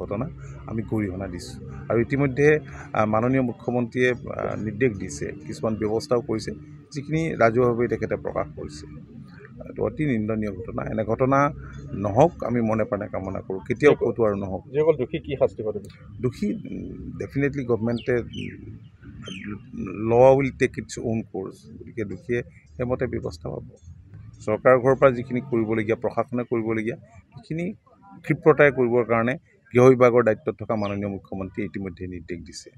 ঘটনা আমি গৰিহণা দিছোঁ। আৰু ইতিমধ্যে মাননীয় মুখ্যমন্ত্ৰীয়ে নিৰ্দেশ দিছে কিছুমান ব্যৱস্থাও কৰিছে যিখিনি ৰাজহুৱাভাৱে তেখেতে প্ৰকাশ কৰিছে। এইটো অতি নিন্দনীয় ঘটনা। এনে ঘটনা নহওক আমি মনে প্ৰাণে কামনা কৰোঁ। কেতিয়াও ক'তো আৰু নহওক। যিসকল দোষী কি শাস্তি পাব দোষী definitely গভমেণ্টে law will take its own course গতিকে দোষীয়ে সেইমতে ব্যৱস্থা পাব। চৰকাৰৰ ঘৰৰ পৰা যিখিনি কৰিবলগীয়া প্ৰশাসনে কৰিবলগীয়া সেইখিনি ক্ষিপ্ৰতাৰে কৰিবৰ কাৰণে গৃহ বিভাগৰ দায়িত্বত থকা মাননীয় মুখ্যমন্ত্ৰীয়ে ইতিমধ্যে নিৰ্দেশ দিছে।